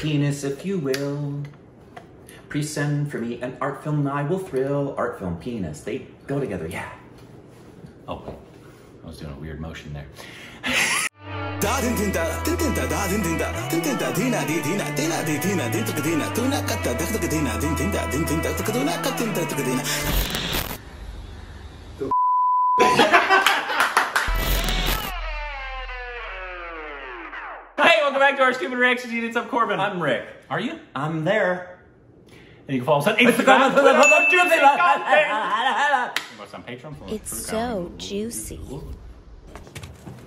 penis, if you will. Please send for me an art film and I will thrill. Art film, penis, they go together, yeah. Oh, I was doing a weird motion there. welcome back to our stupid reaction sheet. It's up Korbin. I'm Rick. Are you? I'm there. And you can follow us on Instagram. Follow us on Patreon. It's so juicy.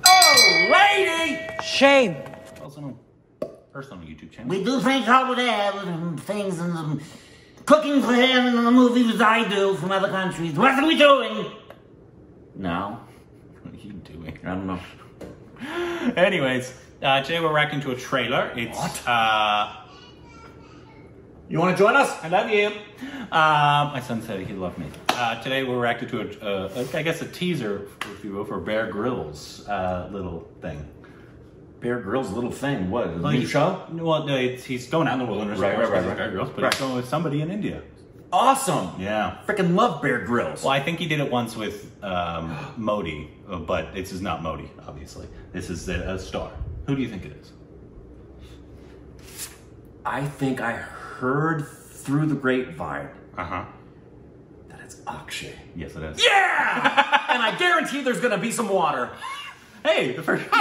Oh, lady! Shame. Follow us on our personal YouTube channel. We do things over there, things and um, cooking for him and the movies I do from other countries. What are we doing? No, What are you doing? I don't know. Anyways, uh, today we're reacting to a trailer. It's uh, You want to join us? I love you. Uh, my son said he loved me. Uh, today we're reacting to a, uh, a, I guess a teaser, if you will, for Bear Grylls' uh, little thing. Bear Grylls' little thing. What? A Well, new show? Well, no, it's, he's going out in the wilderness. Right, course, right, right, Bear. Grylls, but Right. he's going with somebody in India. Awesome. Yeah. Freaking love Bear Grylls. Well, I think he did it once with um, Modi, but this is not Modi, obviously. This is a, a star. Who do you think it is? I think I heard through the grapevine Uh huh. that it's Akshay. Yes, it is. Yeah! and I guarantee there's gonna be some water. Hey, the first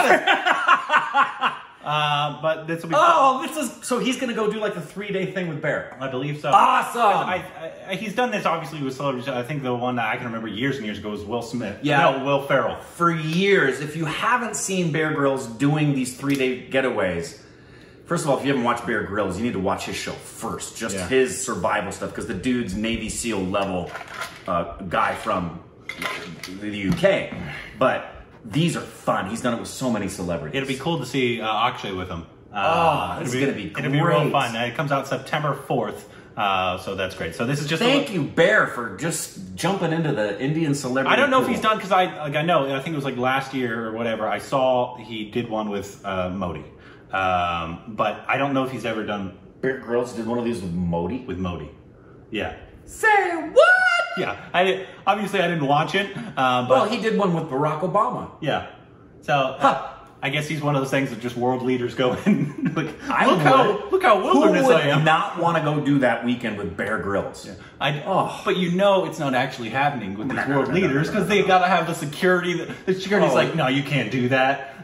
uh, but this will be. Oh, this is so he's gonna go do like the three day thing with Bear. I believe so. Awesome! I, I, he's done this obviously with celebrities. I think the one that I can remember years and years ago was Will Smith. Yeah. No, Will Ferrell. For years, if you haven't seen Bear Grylls doing these three day getaways, first of all, if you haven't watched Bear Grylls, you need to watch his show first. Just Yeah. his survival stuff, because the dude's Navy SEAL level uh, guy from the UK. But these are fun. He's done it with so many celebrities. It'd be cool to see uh, Akshay with him. Oh, Uh, this it'd is gonna be great. It'd be real fun. It comes out September fourth, uh, so that's great. So this is just. Thank you, Bear, for just jumping into the Indian celebrity. I don't know if he's done because I like I know I think it was like last year or whatever. I saw he did one with uh, Modi, um, but I don't know if he's ever done Bear Grylls did one of these with Modi. with Modi. Yeah, Say what? Yeah. I obviously I didn't watch it, uh, but Well, he did one with Barack Obama. yeah. So uh, Huh. I guess he's one of those things that just world leaders go in. like, I look would. how look how wilderness Who would I am. not want to go do that weekend with Bear Grylls? Yeah. I, Oh. But you know it's not actually happening with these world leaders because they got to have the security. That, the security's Oh. like, no, you can't do that.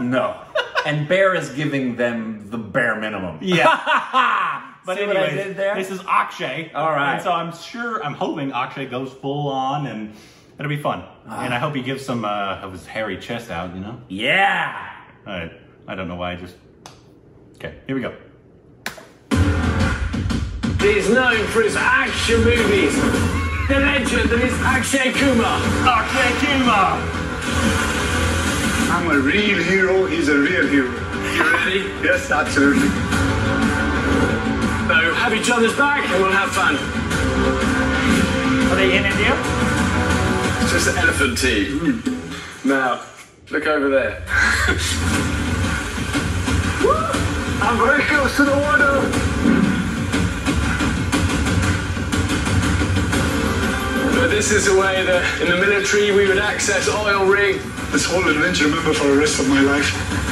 No. and Bear is giving them the bare minimum. yeah. But See anyways, what I did there? this is Akshay. All right. And so I'm sure, I'm hoping Akshay goes full on and it'll be fun. Ah. And I hope he gives some uh, of his hairy chest out, you know? Yeah. I, I don't know why I just. Okay, here we go. He's known for his action movies. The legend that is Akshay Kumar. Akshay Kumar! I'm a real hero, he's a real hero. You ready? Yes, absolutely. So have each other's back and we'll have fun. Are they in India? It's just an elephant tea. Hmm. Now, look over there. I'm very close to the water. But this is the way that in the military we would access oil rig. This whole adventure, remember, for the rest of my life.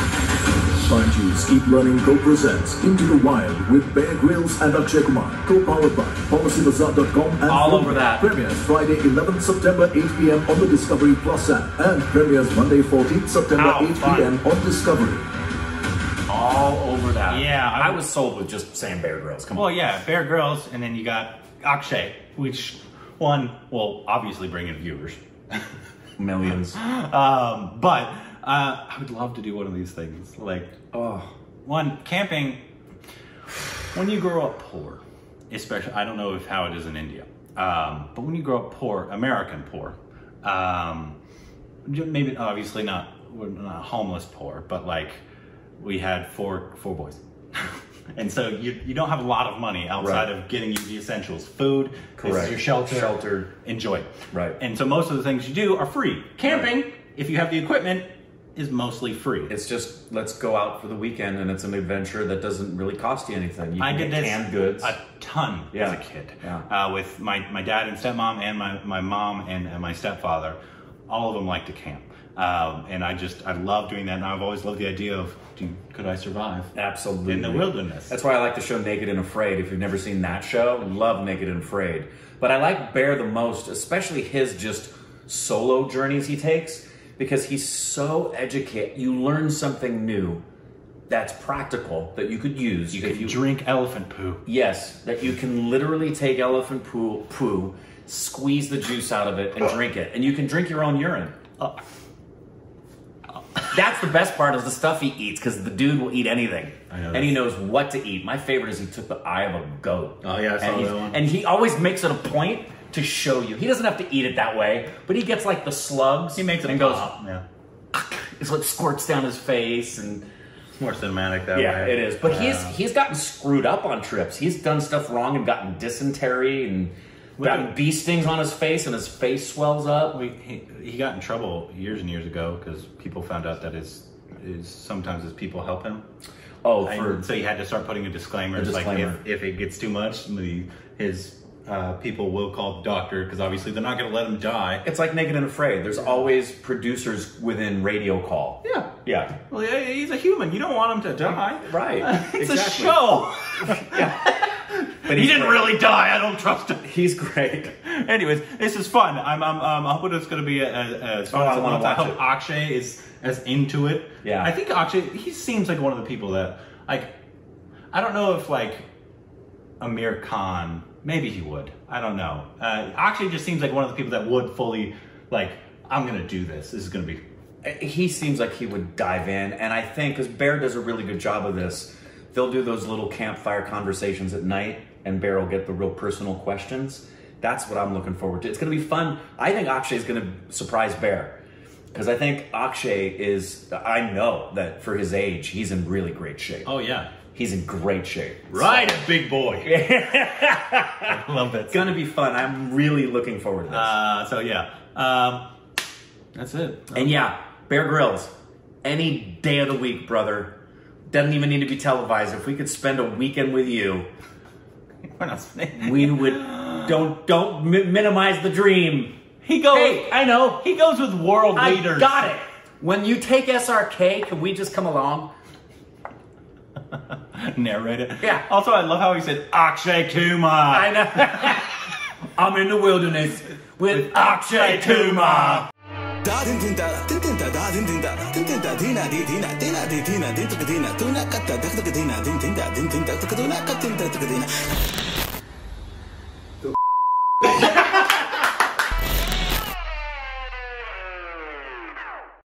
Scientists Keep Learning co-presents Into the Wild with Bear Grylls and Akshay Kumar. Co-powered by PolicyBazaar.com and All Filmin. over that. Premieres Friday 11th September 8 p.m. on the Discovery Plus app and premieres Monday 14th September Ow, 8 p.m. on Discovery. All over that. Yeah, I I, was sold with just saying Bear Grylls. Come Well, on. yeah, Bear Grylls, and then you got Akshay, which one will obviously bring in viewers. Millions. Um, but uh, I would love to do one of these things. Like, Oh. one, camping, when you grow up poor, especially, I don't know if how it is in India, um, but when you grow up poor, American poor, um, maybe obviously not, we're not homeless poor, but like we had four, four boys. and so you, you don't have a lot of money outside Right. of getting you the essentials food, Correct. your shelter, Sheltered. enjoy. Right. And so most of the things you do are free. Camping, if you have the equipment, is mostly free. It's just let's go out for the weekend, and it's an adventure that doesn't really cost you anything. You I did get this canned goods. a ton Yeah. as a kid Yeah. uh, with my, my dad and stepmom and my, my mom and, and my stepfather. All of them like to camp. Um, and I just, I love doing that. And I've always loved the idea of, do, could I survive? Absolutely. In the wilderness. That's why I like the show Naked and Afraid. If you've never seen that show, love Naked and Afraid. But I like Bear the most, especially his just solo journeys he takes, because he's so educated. You learn something new that's practical that you could use. You can drink elephant poo. Yes, that you can literally take elephant poo, poo, squeeze the juice out of it, and drink it. And you can drink your own urine. Oh. That's the best part is the stuff he eats because the dude will eat anything, I know and he knows what to eat. My favorite is he took the eye of a goat. Oh, yeah, I saw that one. And he always makes it a point to show you. He doesn't have to eat it that way, but he gets like the slugs. He makes it and goes. goes. Yeah. It's what squirts down his face and. It's more cinematic that Yeah, way. it is. But he's he's gotten screwed up on trips. He's done stuff wrong and gotten dysentery and gotten Well- bee stings on his face, and his face swells up. We, he, he got in trouble years and years ago because people found out that his, his sometimes his people help him. Oh, for so he had to start putting a disclaimer. A It's like disclaimer. if, if it gets too much, the, his uh, people will call the doctor because obviously they're not going to let him die. it's like Naked and Afraid. There's always producers within radio call. Yeah. Yeah, Well, yeah, he's a human. You don't want him to die. right. It's exactly. a show. But he didn't great. really die. I don't trust him. He's great. Anyways, this is fun. I'm, I'm, um, I hope it's going to be as, as fun Oh, as I looks. I watch hope Akshay is as into it. Yeah. I think Akshay, he seems like one of the people that, like, I don't know if, like, Aamir Khan, maybe he would. I don't know. Uh, Akshay just seems like one of the people that would fully, like, I'm going to do this. This is going to be. He seems like he would dive in, and I think because Bear does a really good job of this, they'll do those little campfire conversations at night, and Bear will get the real personal questions. That's what I'm looking forward to. It's going to be fun. I think Akshay is going to surprise Bear because I think Akshay is. I know that for his age, he's in really great shape. Oh, yeah. He's in great shape. Right, big boy. I love it. It's going to be fun. I'm really looking forward to this. Uh, so, yeah. Um, that's it. And yeah, Bear Grylls, any day of the week, brother. Doesn't even need to be televised. If we could spend a weekend with you, We're not saying we would. Don't don't mi- minimize the dream. He goes. Hey, I know. He goes with world I leaders. got it. When you take SRK, can we just come along? Narrate it. Yeah. Also, I love how he said Akshay Kumar. I know. I'm in the wilderness with Akshay Kumar.